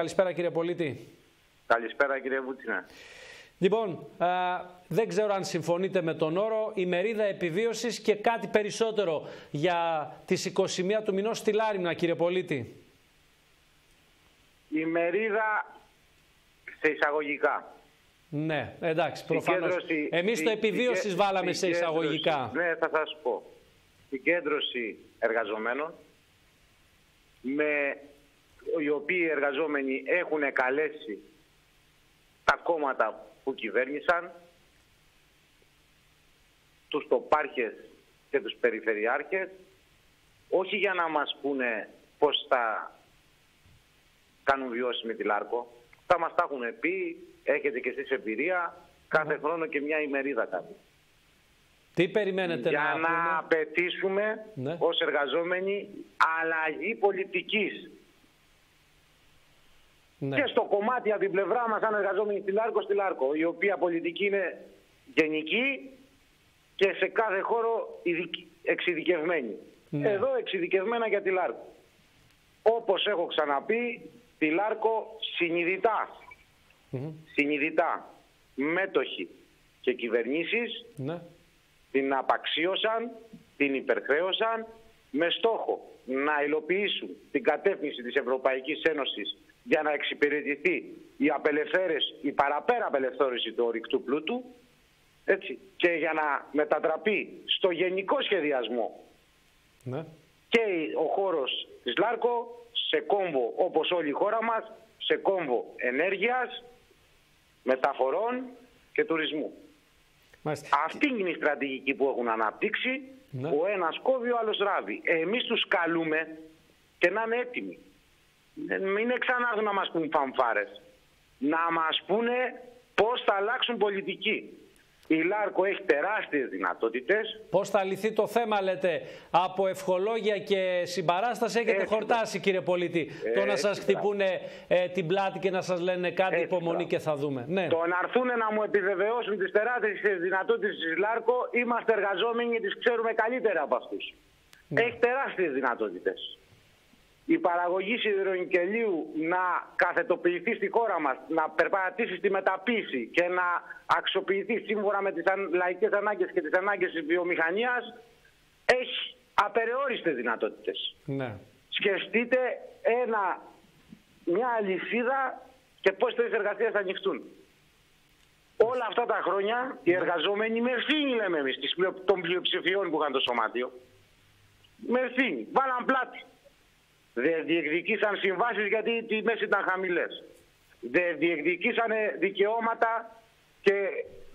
Καλησπέρα κύριε Πολίτη. Καλησπέρα κύριε Βούτσινα. Λοιπόν, δεν ξέρω αν συμφωνείτε με τον όρο, η μερίδα επιβίωσης και κάτι περισσότερο για τις 21 του μηνός στη Λάριμνα, κύριε Πολίτη. Η μερίδα σε εισαγωγικά. Ναι, εντάξει, προφανώς. Εμείς το επιβίωσης βάλαμε σε εισαγωγικά. Ναι, θα σας πω. Συγκέντρωση εργαζομένων, με, οι οποίοι εργαζόμενοι έχουν καλέσει τα κόμματα που κυβέρνησαν, τους τοπάρχες και τους περιφερειάρχες, όχι για να μας πούνε πώς θα κάνουν βιώσιμη τη Λάρκο. Θα μας τα έχουν πει, έχετε και εσείς εμπειρία, κάθε ναι. χρόνο και μια ημερίδα κάτι. Τι περιμένετε για να, να απαιτήσουμε ναι. ως εργαζόμενοι αλλαγή πολιτικής. Ναι. Και στο κομμάτι από την πλευρά μας, αν εργαζόμενοι στη Λάρκο, στη Λάρκο, η οποία πολιτική είναι γενική και σε κάθε χώρο εξειδικευμένη. Ναι. Εδώ εξειδικευμένα για τη Λάρκο. Όπως έχω ξαναπεί, τη Λάρκο συνειδητά, συνειδητά, μέτοχοι και κυβερνήσεις ναι. την απαξίωσαν, την υπερχρέωσαν με στόχο να υλοποιήσουν την κατεύθυνση της Ευρωπαϊκής Ένωσης για να εξυπηρετηθεί η απελευθέρωση, η παραπέρα απελευθέρωση του ορυκτού πλούτου έτσι, και για να μετατραπεί στο γενικό σχεδιασμό ναι. και ο χώρος της Λάρκο σε κόμβο όπως όλη η χώρα μας, σε κόμβο ενέργειας, μεταφορών και τουρισμού. Αυτή είναι η στρατηγική που έχουν αναπτύξει. Ναι. Ο ένας κόβει, ο άλλος ράβει. Εμείς τους καλούμε και να είναι έτοιμοι. Ε, μην ξανάρθουν να μας πούν φανφάρες. Να μας πούνε πώς θα αλλάξουν πολιτική. Η Λάρκο έχει τεράστιες δυνατότητες. Πώς θα λυθεί το θέμα λέτε από ευχολόγια και συμπαράσταση; Έχετε Έτσι, χορτάσει κύριε Πολίτη. το να σας χτυπούνε ε, την πλάτη και να σας λένε κάτι υπομονή και θα δούμε. Ναι. Το να έρθουν να μου επιβεβαιώσουν τις τεράστιες δυνατότητες της Λάρκο είμαστε εργαζόμενοι και τις ξέρουμε καλύτερα από αυτούς. Ναι. Έχει τεράστιες δυνατότητες η παραγωγή σιδηρονικελίου να καθετοποιηθεί στη χώρα μας, να περπατήσει στη μεταποίηση και να αξιοποιηθεί σύμφωνα με τις λαϊκές ανάγκες και τις ανάγκες της βιομηχανίας, έχει απεριόριστες δυνατότητες. Ναι. Σκεφτείτε ένα, μια αλυσίδα και πώς θέσεις εργασίας θα ανοιχτούν. Όλα αυτά τα χρόνια οι εργαζόμενοι με ευθύνη λέμε εμείς των πλειοψηφιών που είχαν το σωμάτιο. Με ευθύνη. Βάλαν πλάτη. Δεν διεκδικήσαν συμβάσεις γιατί οι τιμές ήταν χαμηλές. Δεν διεκδικήσαν δικαιώματα και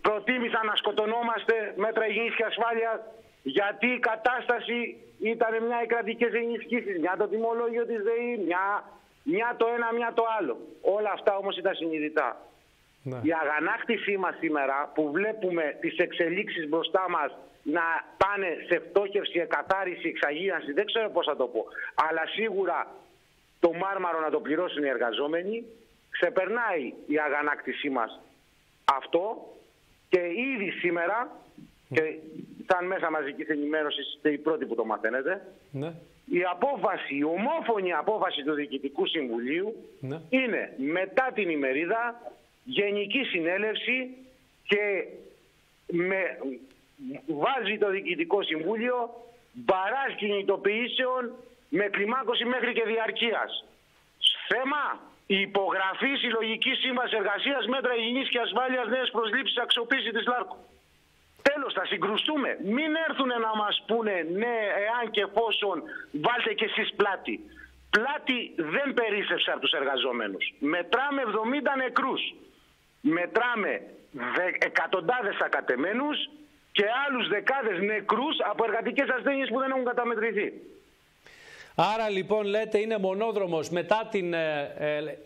προτίμησαν να σκοτωνόμαστε μέτρα υγιεινής και ασφάλειας γιατί η κατάσταση ήταν μια οι κρατικές ενισχύσεις, μια το τιμολόγιο της ΔΕΗ, μια, μια το ένα, μια το άλλο. Όλα αυτά όμως ήταν συνειδητά. Ναι. Η αγανάκτησή μας σήμερα που βλέπουμε τις εξελίξεις μπροστά μας να πάνε σε φτώχευση, εκαθάριση, εξαγίανση, δεν ξέρω πώς θα το πω. Αλλά σίγουρα το μάρμαρο να το πληρώσουν οι εργαζόμενοι, ξεπερνάει η αγανάκτησή μας αυτό και ήδη σήμερα, και σαν μέσα μαζικής ενημέρωσης είστε οι πρώτοι που το μαθαίνετε, ναι. η απόφαση, η ομόφωνη απόφαση του Διοικητικού Συμβουλίου ναι. είναι μετά την ημερίδα γενική συνέλευση και με βάζει το Διοικητικό Συμβούλιο μπαράς κινητοποιήσεων με κλιμάκωση μέχρι και διαρκείας. Θέμα η υπογραφή συλλογική σύμβαση εργασίας, μέτρα υγιεινής και ασφάλειας, νέες προσλήψεις, αξιοποίηση της ΛΑΡΚΟ. Τέλος, θα συγκρουστούμε. Μην έρθουν να μας πούνε ναι, εάν και εφόσον βάλτε κι εσείς πλάτη. Πλάτη δεν περίσσευσε από τους εργαζόμενους. Μετράμε 70 νεκρούς. Μετράμε εκατοντάδες ακατεμένους και άλλους δεκάδες νεκρούς από εργατικές ασθένειες που δεν έχουν καταμετρηθεί. Άρα λοιπόν λέτε είναι μονόδρομος μετά την ε, ε,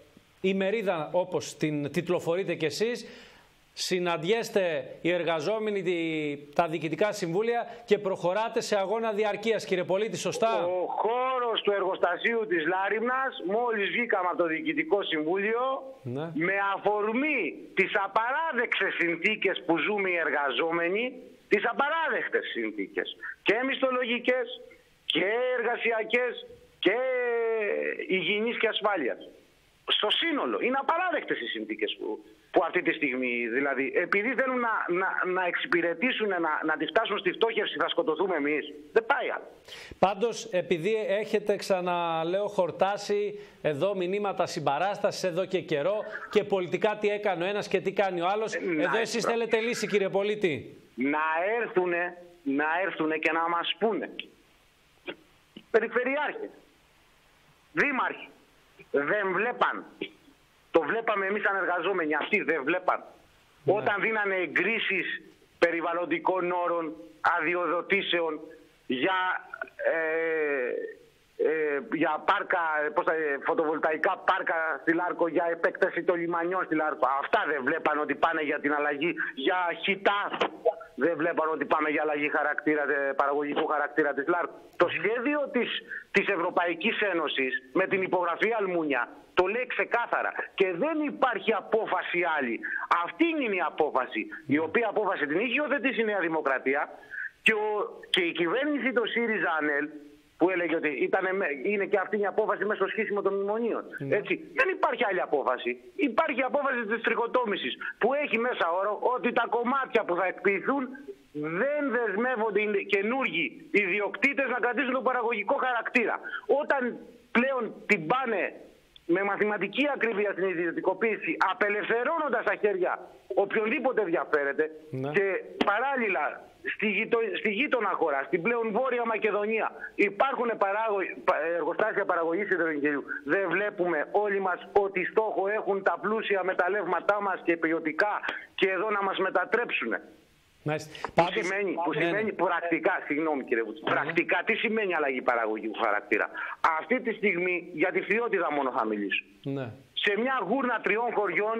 ημερίδα όπως την τιτλοφορείτε κι εσείς συναντιέστε οι εργαζόμενοι, τα διοικητικά συμβούλια και προχωράτε σε αγώνα διαρκείας κύριε Πολίτη, σωστά; Ο χώρος του εργοστασίου της Λάριμνας, μόλις βγήκαμε από το Διοικητικό Συμβούλιο, ναι. με αφορμή τις απαράδεξες συνθήκες που ζούμε οι εργαζόμενοι, τις απαράδεκτες συνθήκες και μισθολογικές και εργασιακές και υγιεινής και ασφάλειας. Στο σύνολο. Είναι απαράδεκτες οι συνθήκες που, που αυτή τη στιγμή, δηλαδή, επειδή θέλουν να, να, να εξυπηρετήσουν, να, να τη φτάσουν στη φτώχευση, θα σκοτωθούμε εμείς. Δεν πάει άλλο. Πάντως, επειδή έχετε, ξαναλέω, χορτάσει εδώ μηνύματα συμπαράστασης εδώ και καιρό και πολιτικά τι έκανε ο ένας και τι κάνει ο άλλος, ε, εδώ εσείς θέλετε λύση, κύριε Πολίτη. Να έρθουνε, να έρθουνε και να μας πούνε. Περιφερειάρχες, δήμαρχοι, δεν βλέπαν το βλέπαμε εμείς σαν εργαζόμενοι, αυτοί δεν βλέπαν. Ναι. Όταν δίνανε εγκρίσεις περιβαλλοντικών όρων, αδειοδοτήσεων για, ε, ε, για πάρκα, πώς θα, φωτοβολταϊκά πάρκα στη Λάρκο, για επέκταση των λιμανιών στη Λάρκο. Αυτά δεν βλέπαν ότι πάνε για την αλλαγή, για χιτά. Δεν βλέπαν ότι πάμε για αλλαγή χαρακτήρα, παραγωγικού χαρακτήρα της ΛΑΡΚ. Το σχέδιο της, της Ευρωπαϊκής Ένωσης με την υπογραφή Αλμούνια το λέει ξεκάθαρα. Και δεν υπάρχει απόφαση άλλη. Αυτή είναι η απόφαση. Η οποία απόφαση την είχε υιοθετήσει η Νέα Δημοκρατία και, ο, και η κυβέρνηση το ΣΥΡΙΖΑ ΑΝΕΛ που έλεγε ότι ήταν, είναι και αυτή η απόφαση μέσα στο σχίσιμο των μνημονίων. Mm. Έτσι. Δεν υπάρχει άλλη απόφαση. Υπάρχει η απόφαση της τριχοτόμησης που έχει μέσα όρο ότι τα κομμάτια που θα εκποιηθούν δεν δεσμεύονται οι καινούργοι ιδιοκτήτες να κρατήσουν τον παραγωγικό χαρακτήρα. Όταν πλέον την πάνε με μαθηματική ακρίβεια στην ιδιωτικοποίηση, απελευθερώνοντας τα χέρια οποιονδήποτε ενδιαφέρεται ναι. και παράλληλα στη, γειτο, στη γείτονα χώρα, στην πλέον Βόρεια Μακεδονία υπάρχουν παράγω, εργοστάσια παραγωγής υδρογενειού. Δεν βλέπουμε όλοι μας ότι στόχο έχουν τα πλούσια μεταλλεύματά μας και ποιοτικά και εδώ να μας μετατρέψουν. Που σημαίνει, που ναι, σημαίνει ναι. πρακτικά, συγγνώμη κύριε Βούτση, ναι. πρακτικά τι σημαίνει αλλαγή παραγωγικού χαρακτήρα. Αυτή τη στιγμή για τη φιότητα μόνο θα μιλήσω. Ναι. Σε μια γούρνα τριών χωριών,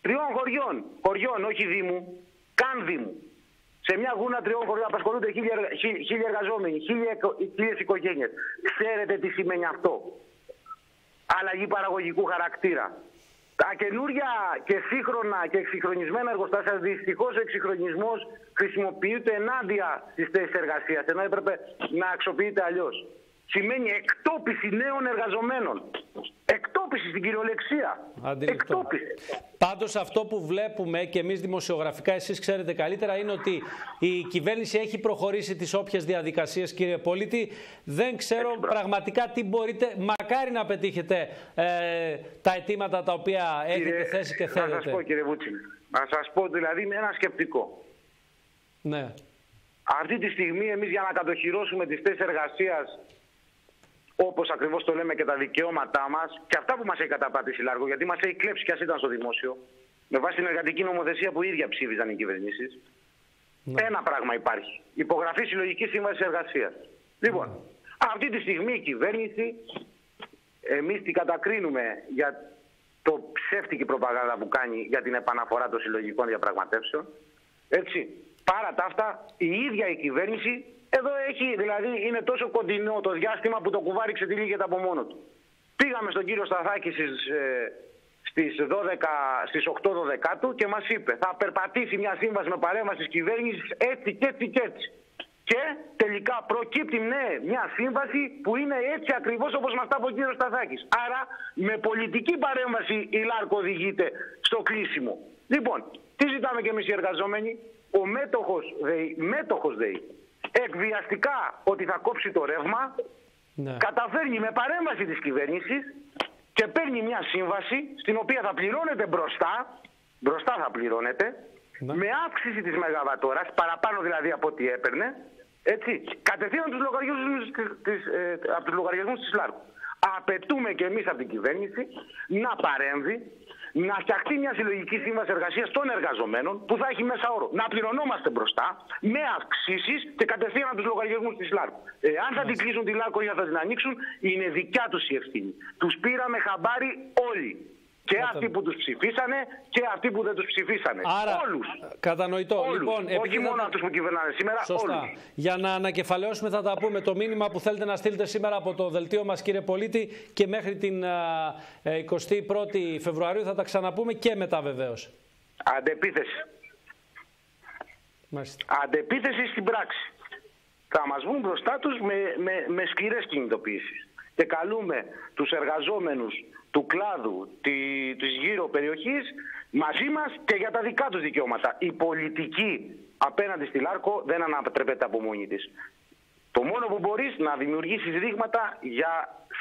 τριών χωριών, χωριών όχι δήμου, καν δήμου. Σε μια γούνα τριών χωριών απασχολούνται χίλια εργαζόμενοι, χίλιες οικογένειες. Ξέρετε τι σημαίνει αυτό. Αλλαγή παραγωγικού χαρακτήρα. Τα καινούρια και σύγχρονα και εξυγχρονισμένα εργοστάσια, δυστυχώς ο εξυγχρονισμός χρησιμοποιείται ενάντια στις θέσεις εργασίας, ενώ έπρεπε να αξιοποιείται αλλιώς. Σημαίνει εκτόπιση νέων εργαζομένων. Εκτόπιση στην κυριολεξία. Αντιληπτό. Εκτόπιση. Πάντως αυτό που βλέπουμε και εμείς δημοσιογραφικά, εσείς ξέρετε καλύτερα, είναι ότι η κυβέρνηση έχει προχωρήσει τις όποιες διαδικασίες, κύριε Πολίτη. Δεν ξέρω πραγματικά τι μπορείτε, μακάρι να πετύχετε ε, τα αιτήματα τα οποία έχετε θέσει και θέλετε. Να σας πω κύριε Βούτσιν, να σας πω δηλαδή με ένα σκεπτικό. Ναι. Αυτή τη στιγμή εμείς για να κατοχυρώσουμε τις θέσεις εργασίας όπως ακριβώς το λέμε και τα δικαιώματά μας και αυτά που μας έχει καταπατήσει Λάργο, γιατί μας έχει κλέψει κι ας ήταν στο δημόσιο, με βάση την εργατική νομοθεσία που ίδια ψήφιζαν οι κυβερνήσεις. Ναι. Ένα πράγμα υπάρχει. Υπογραφή συλλογικής σύμβασης εργασίας. Λοιπόν, ναι. αυτή τη στιγμή η κυβέρνηση, εμείς την κατακρίνουμε για το ψεύτικη προπαγάνδα που κάνει για την επαναφορά των συλλογικών διαπραγματεύσεων. Έτσι. Παρά τα αυτά, η ίδια η κυβέρνηση εδώ έχει, δηλαδή είναι τόσο κοντινό το διάστημα που το κουβάρι ξετυλίγεται από μόνο του. Πήγαμε στον κύριο Σταθάκη στις, ε, στις, 12, στις 8 12 και μας είπε θα περπατήσει μια σύμβαση με παρέμβαση της κυβέρνησης έτσι και έτσι και έτσι. Και τελικά προκύπτει ναι, μια σύμβαση που είναι έτσι ακριβώς όπως μας τα είπε ο κύριος Σταθάκης. Άρα με πολιτική παρέμβαση η ΛΑΡΚ οδηγείται στο κλείσιμο. Λοιπόν, τι ζητάμε και εμείς οι εργαζόμενοι; Ο μέτοχος ΔΕΗ, μέτοχος ΔΕΗ εκβιαστικά ότι θα κόψει το ρεύμα, ναι. καταφέρνει με παρέμβαση της κυβέρνησης και παίρνει μια σύμβαση στην οποία θα πληρώνεται μπροστά, μπροστά θα πληρώνεται, ναι. με αύξηση της μεγαβατόρας, παραπάνω δηλαδή από ό,τι έπαιρνε, έτσι, κατευθείαν τους λογαριασμούς της, ε, από τους λογαριασμούς της ΛΑΡΚΟ. Απαιτούμε και εμείς από την κυβέρνηση να παρέμβει να φτιαχτεί μια συλλογική σύμβαση εργασίας των εργαζομένων που θα έχει μέσα όρο να πληρωνόμαστε μπροστά με αυξήσεις και κατευθείαν από τους λογαριασμούς της ΛΑΡΚΟ. Ε, αν θα την κλείσουν τη ΛΑΡΚΟ ή θα την ανοίξουν, είναι δικιά τους η ευθύνη. Τους πήραμε χαμπάρι όλοι. Και αυτοί που τους ψηφίσανε και αυτοί που δεν τους ψηφίσανε. Άρα, όλους. Κατανοητό. Όλους. Λοιπόν, Όχι μόνο θα... αυτούς που κυβερνάνε σήμερα, Σωστά. Όλους. Για να ανακεφαλαιώσουμε θα τα πούμε το μήνυμα που θέλετε να στείλετε σήμερα από το δελτίο μας κύριε Πολίτη και μέχρι την 21η Φεβρουαρίου θα τα ξαναπούμε και μετά βεβαίως. Αντεπίθεση. Μάλιστα. Αντεπίθεση στην πράξη. Θα μας βγουν μπροστά τους με, με, με σκληρές κινητοποιήσεις. Και καλούμε τους εργαζόμενους του κλάδου τη, της γύρω περιοχής μαζί μας και για τα δικά τους δικαιώματα. Η πολιτική απέναντι στη Λάρκο δεν ανατρέπεται από μόνη της. Το μόνο που μπορείς να δημιουργήσεις δείγματα για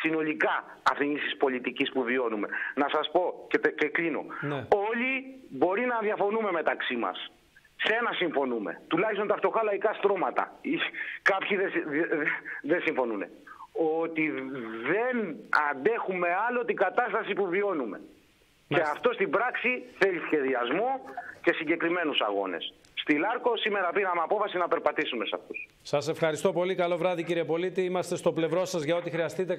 συνολικά αυτή τη πολιτικής που βιώνουμε. Να σας πω και, και κλείνω. Ναι. Όλοι μπορεί να διαφωνούμε μεταξύ μας. Σε ένα συμφωνούμε. Τουλάχιστον τα φτωχά λαϊκά στρώματα. Κάποιοι δεν δε, συμφωνούν. Ότι δεν αντέχουμε άλλο την κατάσταση που βιώνουμε. Και αυτό στην πράξη θέλει σχεδιασμό και συγκεκριμένους αγώνες. Στη Λάρκο σήμερα πήραμε απόφαση να περπατήσουμε σε αυτούς. Σας ευχαριστώ πολύ. Καλό βράδυ κύριε Πολίτη. Είμαστε στο πλευρό σας για ό,τι χρειαστείτε.